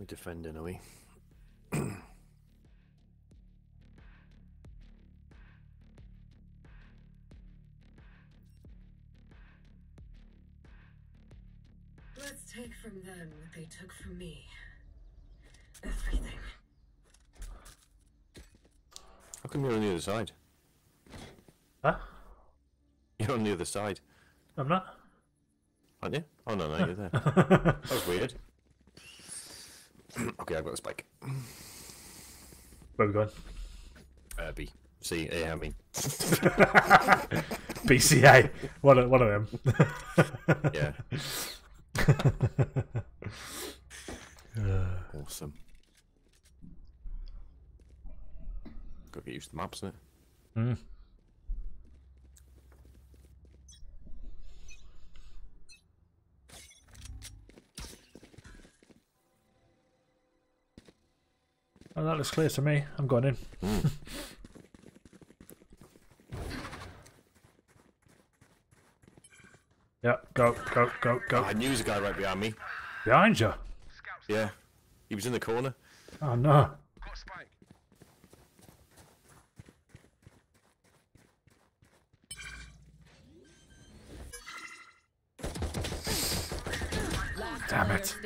We're defending, are we? Let's take from them what they took from me. Everything. How come you're on the other side? Huh? You're on the other side, I'm not. aren't you? Oh no, no, you're there. that was weird. okay, I've got the spike. Where we going? Uh, B. C. A. I mean. BCA. One of, one of them. Yeah. awesome. Gotta get used to the maps, innit? Mm. Oh, that looks clear to me. I'm going in. Hmm. yeah, go, go, go, go. I knew there was a guy right behind me. Behind you. Yeah. He was in the corner. Oh no. Got spike. Last Damn it.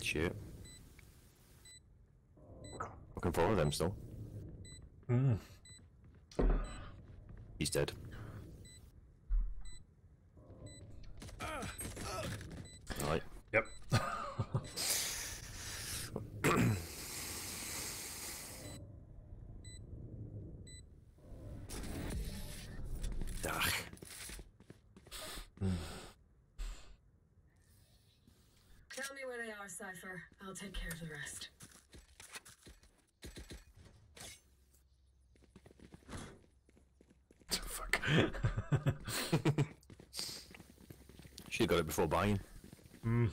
Shit. Looking for them still. Mm. He's dead. Alright. Yep. Ugh. Tell me where they are, Cypher. I'll take care of the rest. Should have got it before buying. Mm.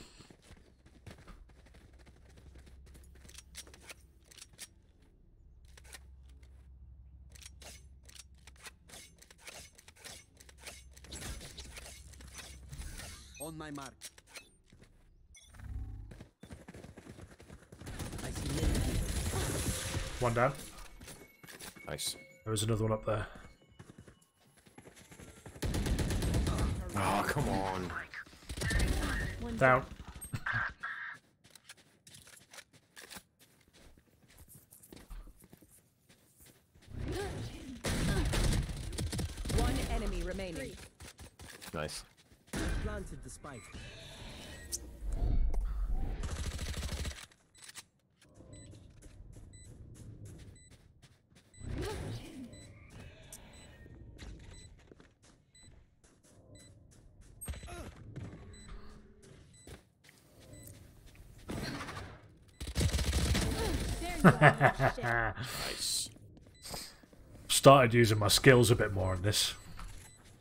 On my mark. I see many people. One down. Nice. There was another one up there. Oh, come on. Down. One enemy remaining. Nice. Planted the spike. Nice. Started using my skills a bit more on this.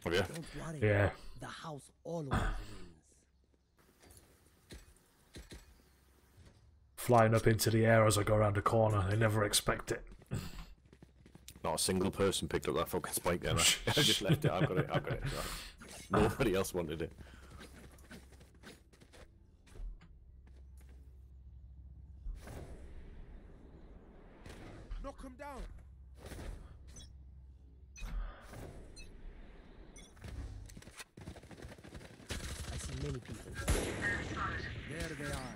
Oh, yeah. Worry. Yeah. The house always. Flying up into the air as I go around the corner. They never expect it. Not a single person picked up that fucking spike then. I, I just left it. I've got it. I've got it. Nobody else wanted it. Knock him down. I see many people. There they are.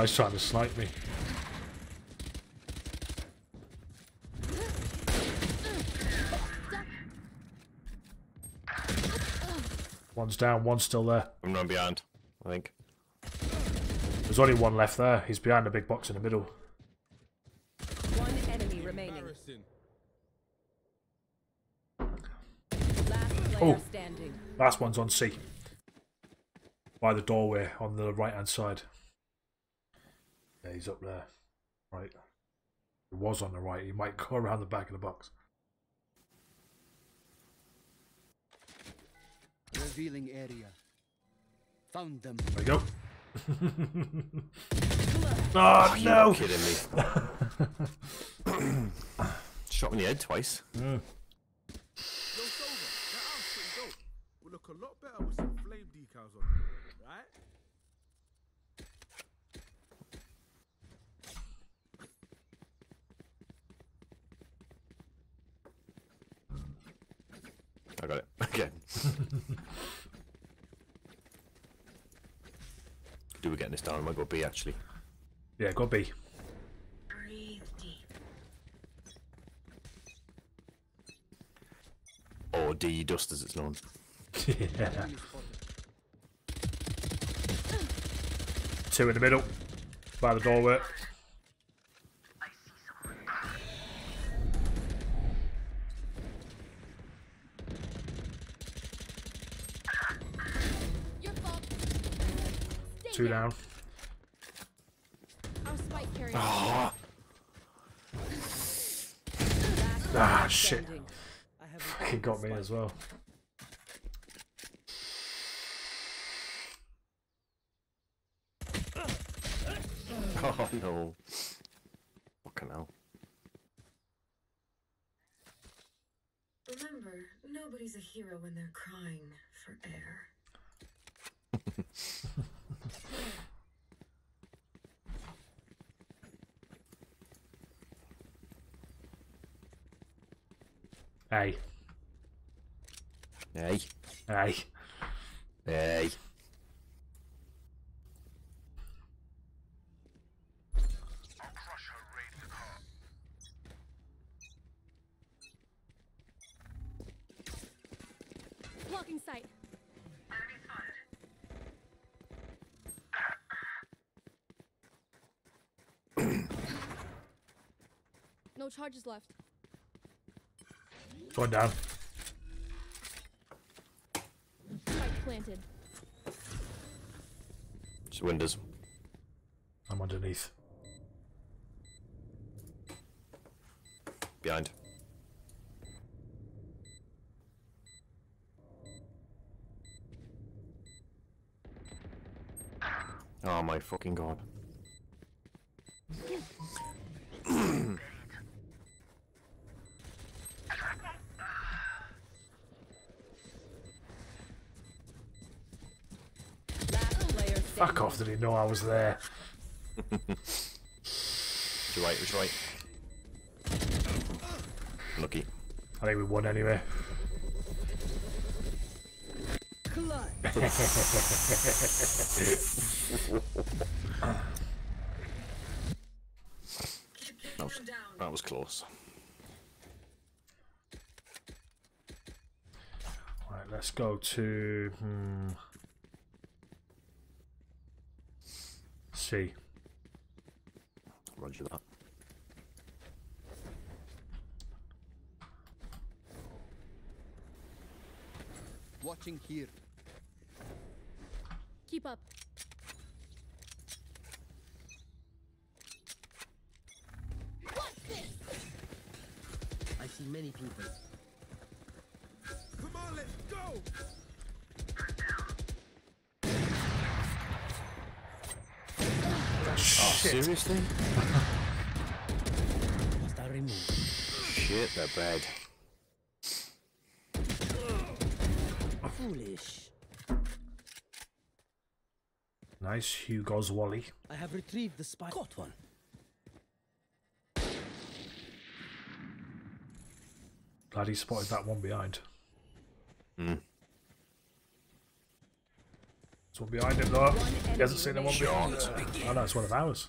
Guy's trying to snipe me. One's down, one's still there. I'm running behind, I think. There's only one left there. He's behind the big box in the middle. One enemy remaining. Last player Oh. standing. Last one's on C. By the doorway on the right hand side. Yeah, he's up there. Right. He was on the right. He might go around the back of the box. Revealing area. Found them. There we go. Ah, oh, You're no! kidding me. Shot me in the head twice. Hmm. Yo, Silver, that arm's pretty dope. Will look a lot better with some flame decals on right? I got it. Again. Do we get this down? I might go B actually. Yeah, go B. Breathe deep. Or D dust as it's known. yeah. Two in the middle. By the doorway. Two down. Our. Ah, Last Ah, shit. standing. I have He got me as well. oh no. Fucking hell. Remember, nobody's a hero when they're crying for air. Hey. Hey. Hey. Hey. Blocking sight. no charges left. Going down. Spike planted. Just windows. I'm underneath. Behind. Oh my fucking god. Last player standing. Fuck off, did he know I was there? Right? Was right? Lucky. I think we won anyway. That was, that was close. Right, let's go to. Hmm, C. Roger that. Watching here. Keep up. What's this? I see many people. Oh, seriously? Hostile removed. Shit, they're bad. Foolish. Nice. Hugo's Wally. I have retrieved the spike. Caught one. Glad he spotted that one behind. Hmm. There's one behind him though. He hasn't seen the one behind. remaining. Oh no, it's one of ours.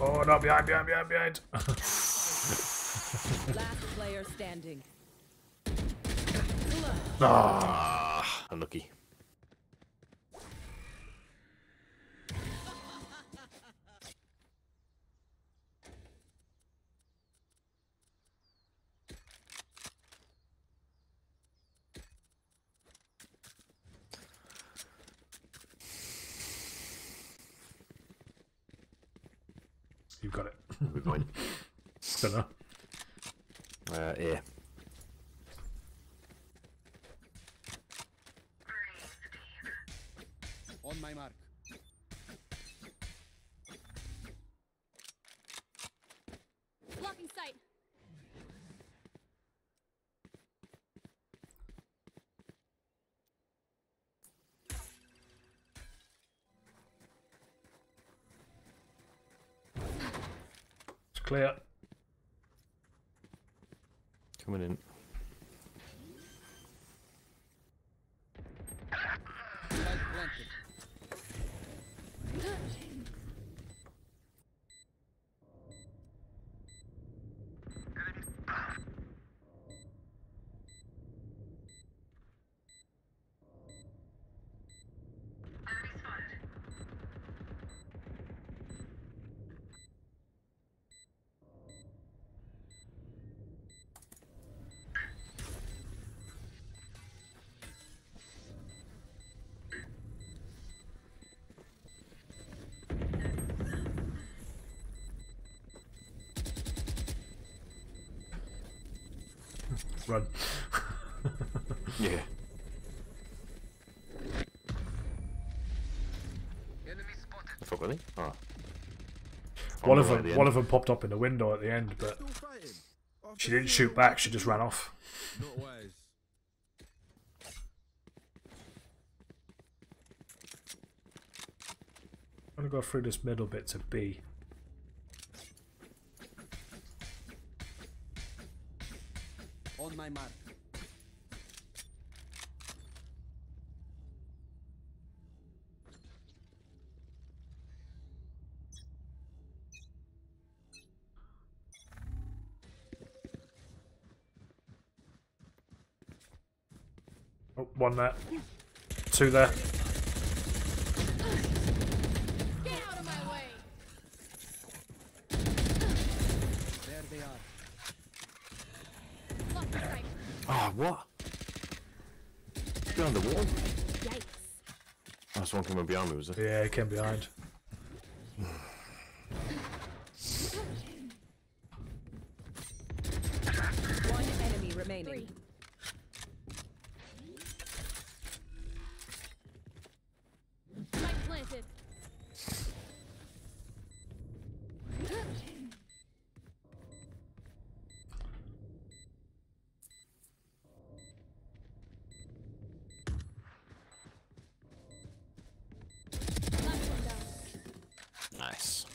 Oh no, behind, behind, behind, behind. Last player standing. Ah, unlucky. You've got it. We're going. Don't know. Uh, yeah. Clear. Coming in. Spike planted. Run. Yeah. Fuck with he? Oh. On One of them, the one end. of them popped up in the window at the end, but Still fighting. After she didn't shoot back. She just ran off. I'm gonna go through this middle bit to B. one there, two there. Get out of my way. There they are. Blocking. Oh, what? Behind the wall? Yikes. Oh, someone coming behind me, was it? Yeah, he came behind. One enemy remaining. Three. Spike planted. Last one down. Nice.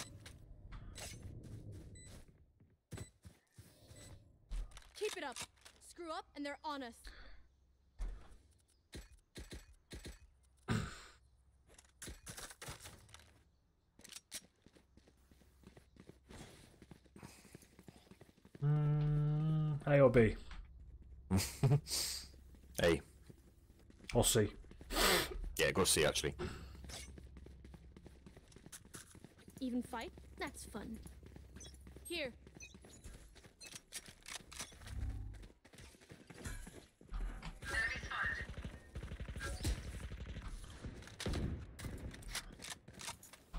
Keep it up. Screw up and they're on us. Mm, A or B? Hey. Or C? Yeah, go see actually. Even fight? That's fun. Here.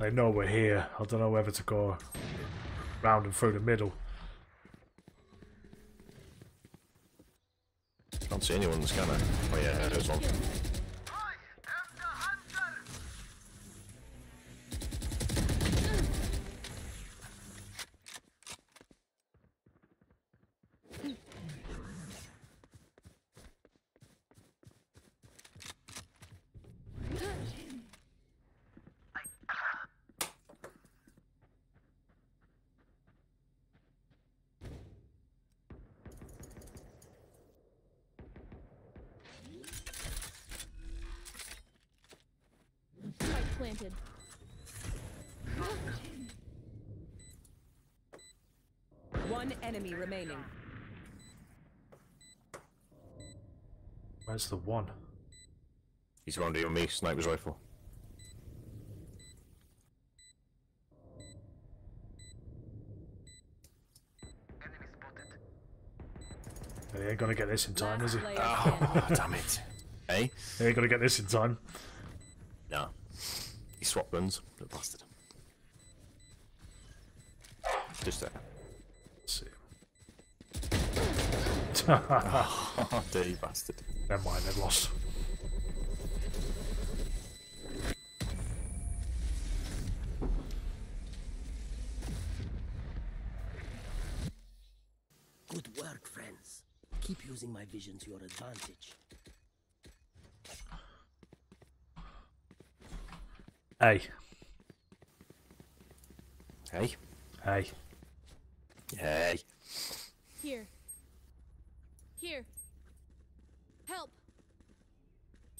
They know we're here. I don't know whether to go round and through the middle. See anyone the scanner. Oh yeah, there's one. Spike planted. One enemy remaining. Where's the one? He's around here with me, sniper's rifle. He ain't gonna get this in time, is he? Oh, oh, damn it. Hey? He ain't gonna get this in time. No. He swapped guns, the bastard. Just there. Let's see. Oh, dirty bastard. Never mind, they've lost. Good work, friends. Keep using my vision to your advantage. Hey, Hey. hey. Hey. Here. Here. Help.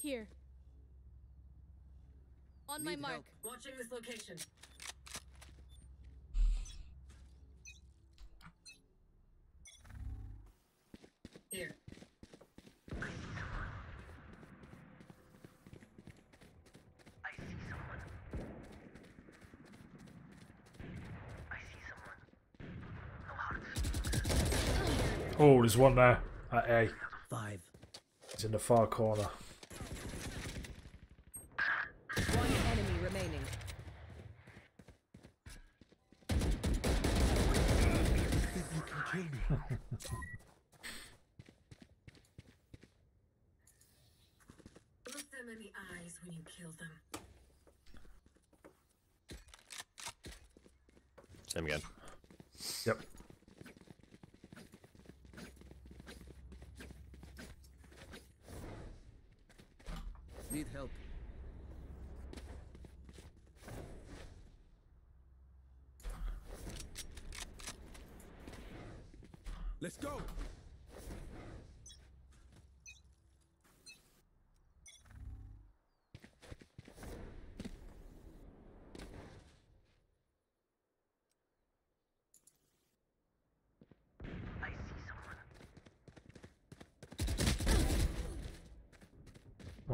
Here. On my mark. help. Watching this location. Here. Oh, there's one there at A. Five. He's in the far corner. One enemy remaining. Look them in the eyes when you kill them. Same again. Yep. Need help. Let's go.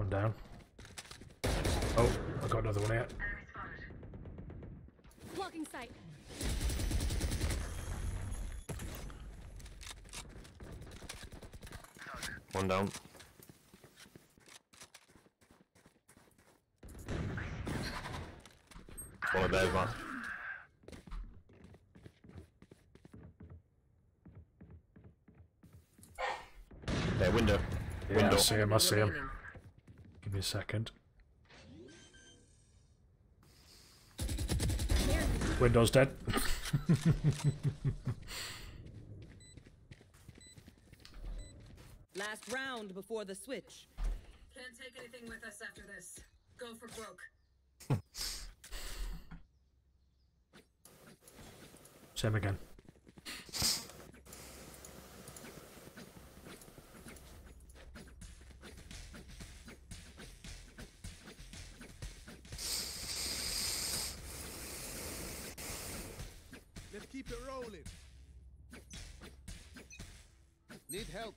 One down. Oh, I got another one here. Blocking sight. One down. One of theirs, man. There, window. Yeah, Window. I see him, I see him. Remaining. Give me a second. Window's dead. Last round before the switch. Can't take anything with us after this. Go for broke. Same again. Keep it rolling. Need help.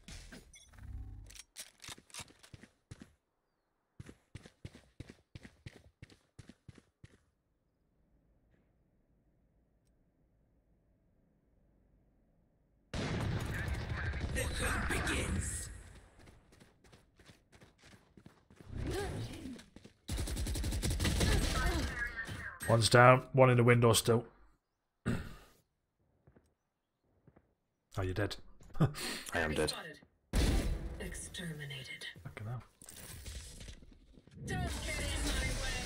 One's down, one in the window still. You're dead. I am dead. Exterminated. Fucking hell. Don't get in my way.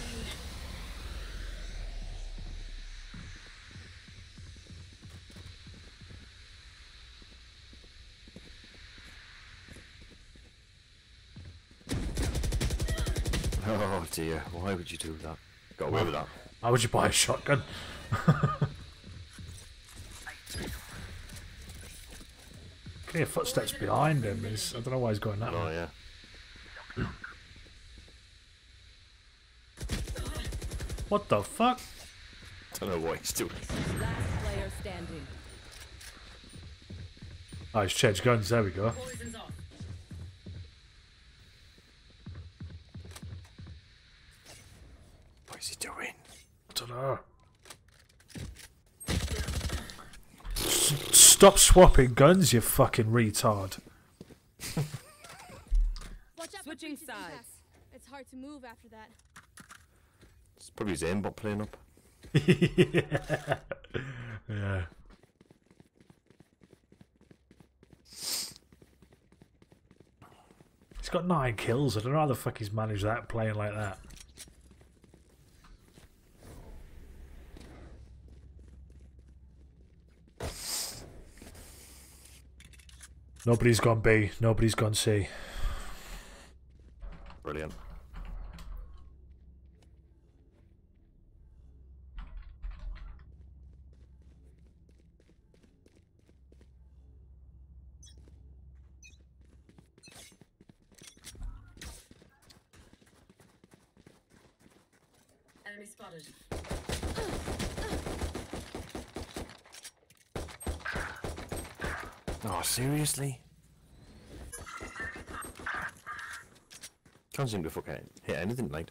Oh dear, why would you do that? Got away with that. Why would you buy a shotgun? hear footsteps behind him. He's, I don't know why he's going that Oh way. yeah. What the fuck? I Don't know what he's doing. Last player standing. Oh, he's changed guns. There we go. What is he doing? I don't know. S- Stop swapping guns, you fucking retard. Watch out Switching sides. It's hard to move after that. It's probably his aimbot playing up. Yeah. He's got nine kills. I don't know how the fuck he's managed that playing like that. Nobody's gone B. Nobody's gone C. Brilliant. Enemy spotted. Oh, seriously? Can't seem to fucking hit anything, mate.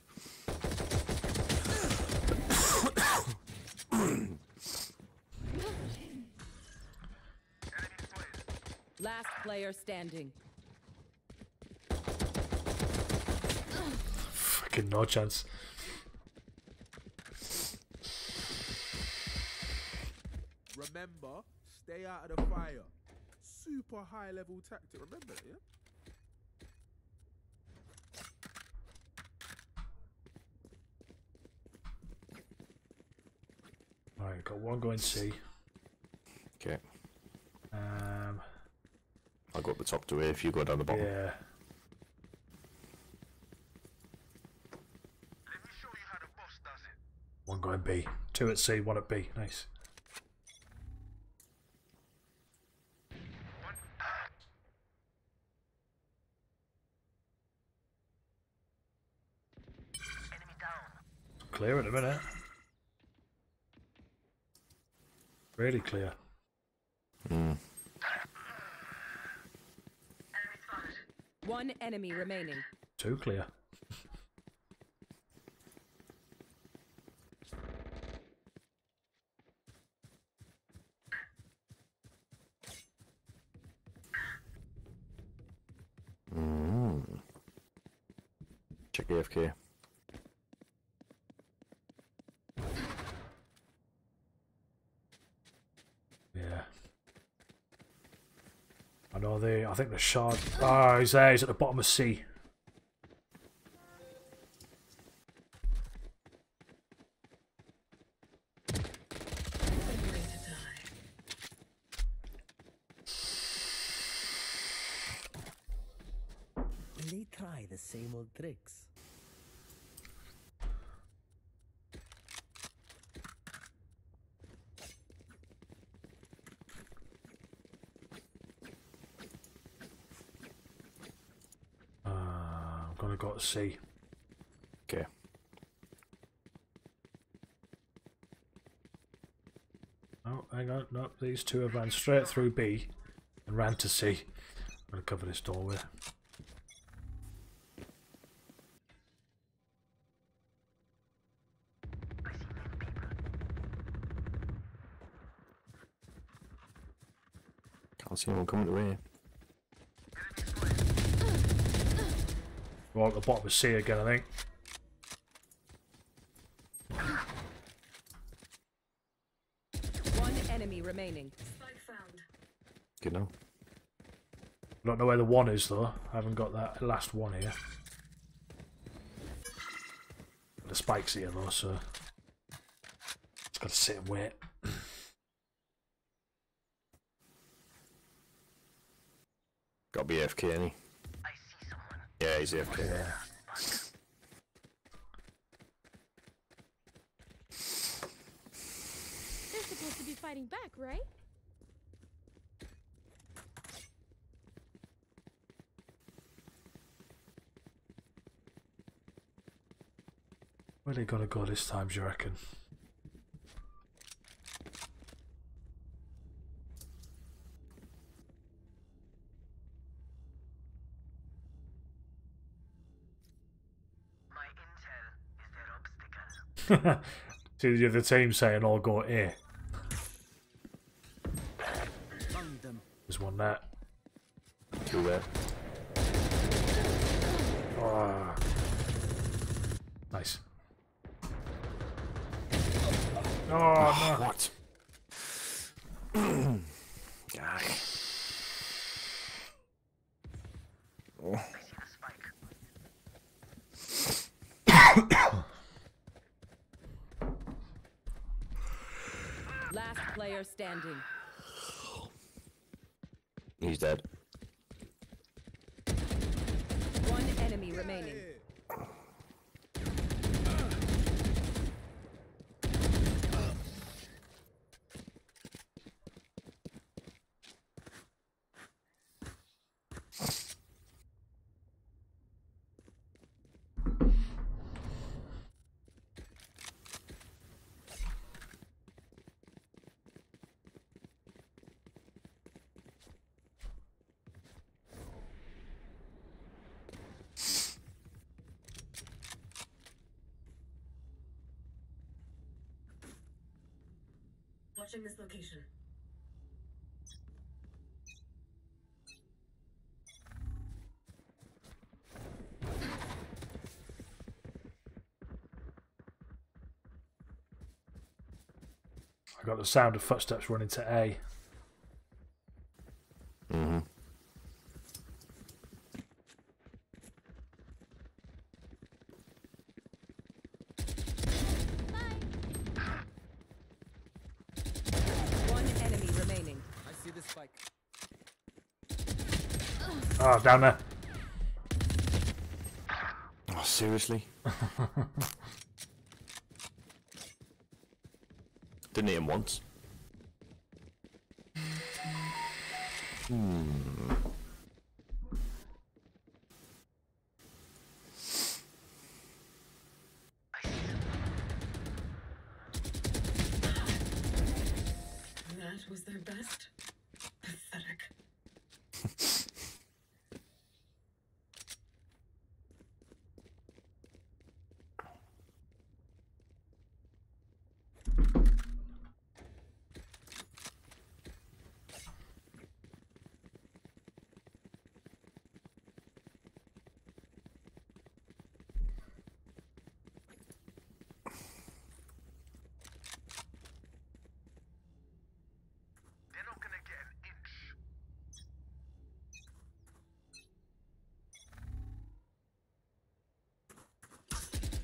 Last player standing. Fucking no chance. Remember, stay out of the fire. Super high level tactic. Remember that, yeah? Alright, got one going C. Okay. Um, I'll go up the top to A if you go down the bottom. yeah. One going B. Two at C, one at B. Nice. Clear in a minute. Really clear. Mm. One enemy remaining. Too clear. Mm. Check AFK. Yeah. I know they. I think the shard. Ah, he's there. He's at the bottom of C. Ready to die. They try the same old tricks. Uh, I'm gonna go C. Okay. Oh, hang on. No, these two have ran straight through B and ran to C. I'm gonna cover this doorway. Can't see anyone coming to A. We're at the bottom of the sea again, I think. One enemy remaining. Spike found. Good now. Don't know where the one is though. I haven't got that last one here. The spike's here though, so just gotta sit and wait. Got BFK any? Yeah, he's AFK. Yeah. They're supposed to be fighting back, right? Where they gonna go this time, do you reckon? See the other team saying I'll go A. Found them. There's one there. Two there. Oh. Nice. Oh no. What? Ah. Oh. Last player standing. He's dead. remaining. Watching this location. I got the sound of footsteps running to A. Mm-hmm. One enemy remaining. I see the spike. Ah, down there. Oh, seriously? Didn't hit him once. Hmm.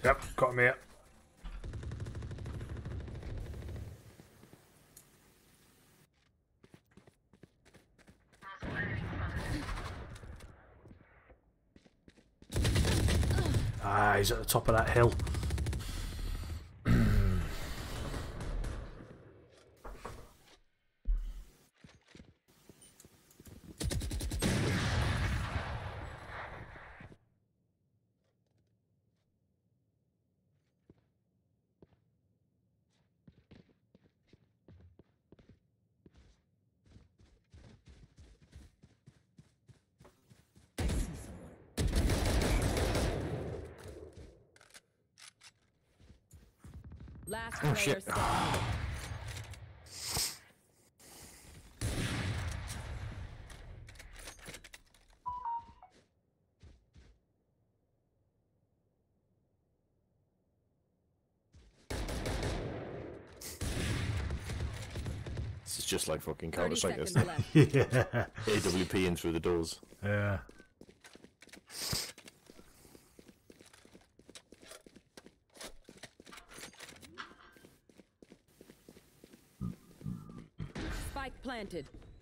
Yep, got him here. Ah, he's at the top of that hill. Last Oh, player shit. This is just like fucking 30 Counter Strike. seconds isn't left. yeah. AWP in through the doors. Yeah. Spike planted.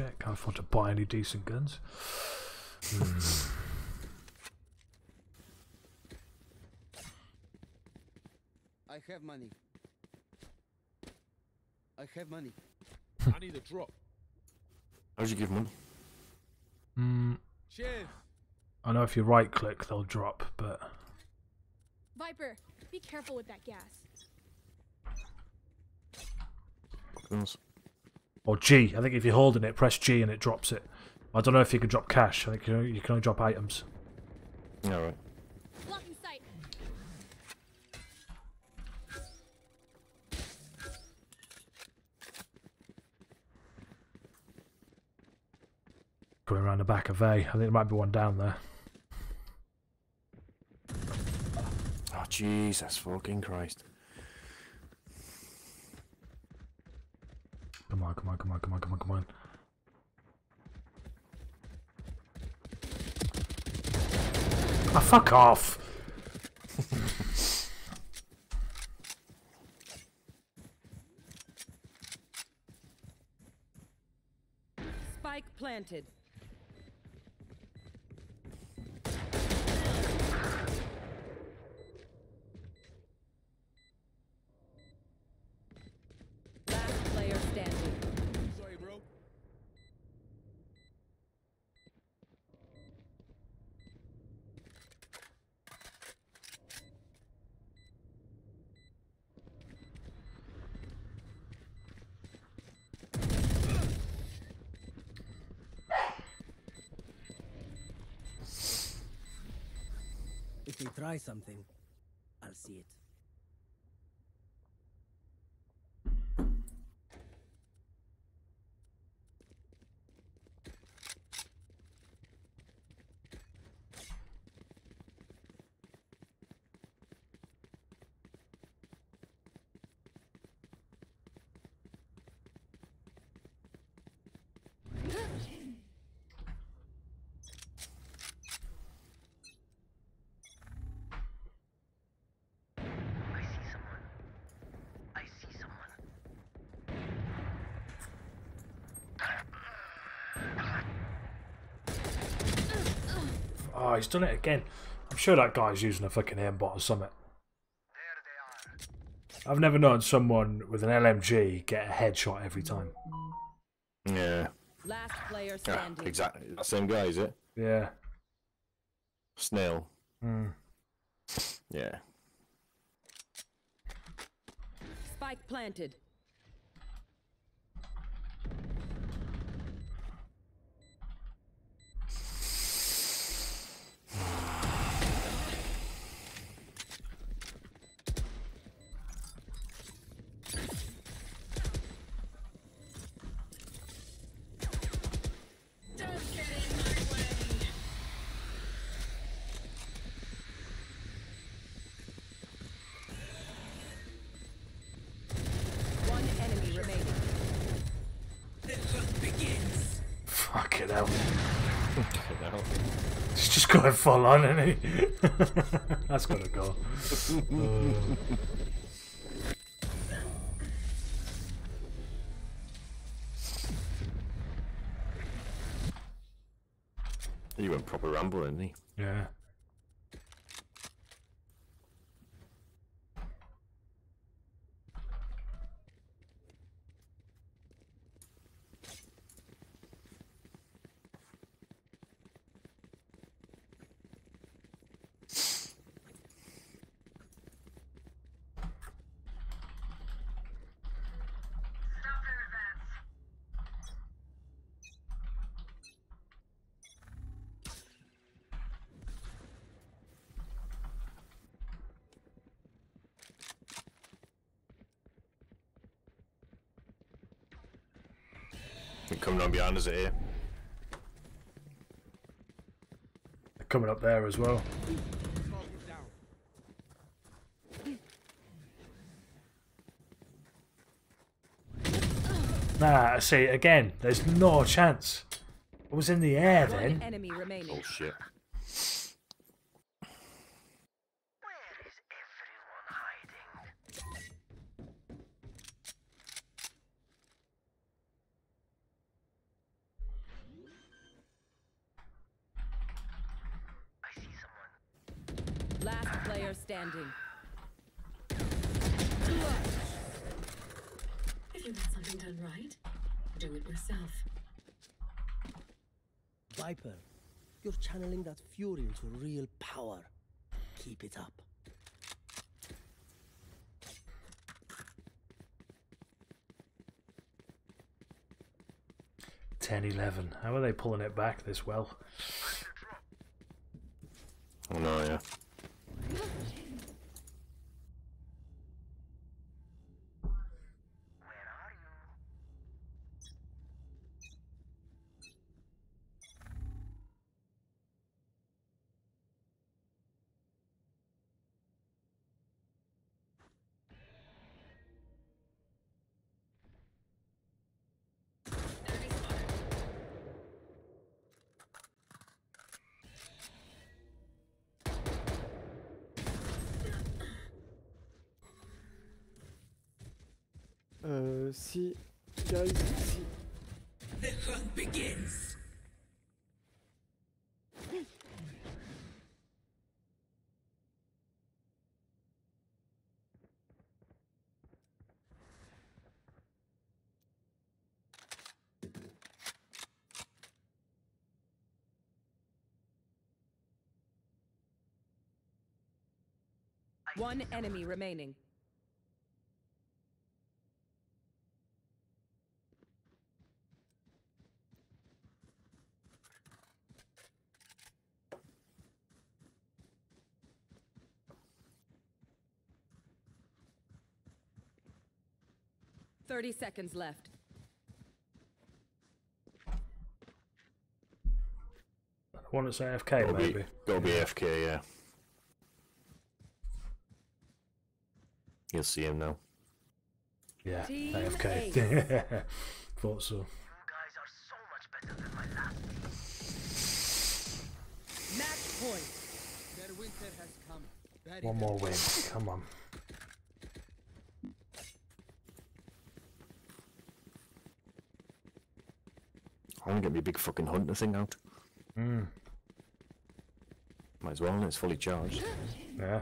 Oh, shit, can't afford to buy any decent guns. Hmm. I have money. I have money. I need a drop. How'd you give money? Hmm, Cheers. I know if you right click, they'll drop, but Viper, be careful with that gas. Or G. I think if you're holding it, press G and it drops it. I don't know if you can drop cash. I think you, you can only drop items. All right. Blocking. Going around the back of A. I think there might be one down there. Oh Jesus fucking Christ! Come on, come on, come on, come on, come on, come on. Ah, fuck off! Spike planted. Last player standing. Sorry, bro. They try something, I'll see it. Oh, he's done it again. I'm sure that guy's using a fucking aimbot or something. I've never known someone with an LMG get a headshot every time. Yeah. Last player Ah, standing. exactly. That same guy, is it? Yeah. Snail. Hmm. Yeah. Spike planted. going full on, isn't he? That's gotta go. Uh, He went proper ramble, didn't he? yeah. He coming on behind us here. They're coming up there as well. Target I Nah, see, again, there's no chance. It was in the air One then. enemy remaining. Oh, Bullshit. fury fuel into real power. Keep it up. Ten eleven. How are they pulling it back this well? Oh no, yeah. Si, guys, si. One enemy remaining. Thirty seconds left. One that's AFK, Gotta be, maybe. gotta be FK, yeah. You'll see him now. Yeah, Team AFK. Thought so. Match point. Their winter has come. Very One more win. Come on. I want to get my big fucking hunter thing out. Mm, Might as well, it's fully charged. yeah.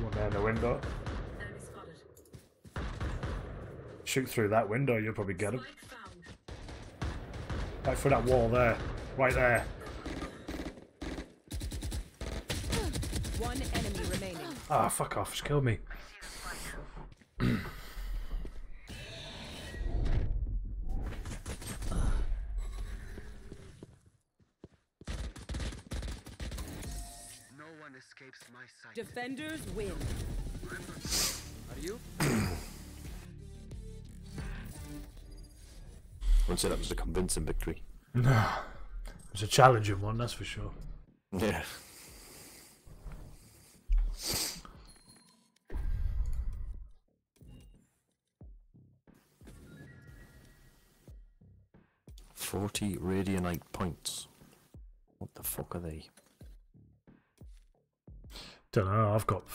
One there in the window. Shoot through that window, you'll probably get him. Right through that wall there. Right there. One enemy remaining. Ah, fuck off. Just killed me. Say that was a convincing victory. No. It's a challenging one, that's for sure. Yeah. Forty radianite points. What the fuck are they? Don't know. I've got